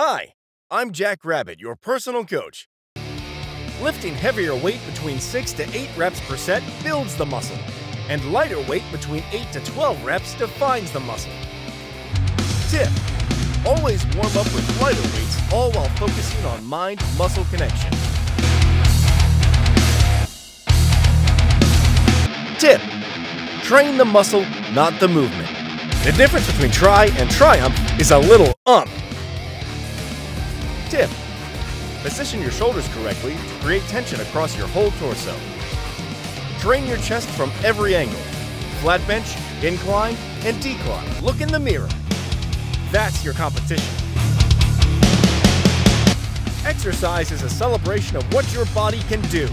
Hi, I'm Jack Rabbit, your personal coach. Lifting heavier weight between 6 to 8 reps per set builds the muscle, and lighter weight between 8 to 12 reps defines the muscle. Tip Always warm up with lighter weights, all while focusing on mind muscle connection. Tip Train the muscle, not the movement. The difference between try and triumph is a little ump. Tip Position your shoulders correctly to create tension across your whole torso. Train your chest from every angle flat bench, incline, and decline. Look in the mirror. That's your competition. Exercise is a celebration of what your body can do.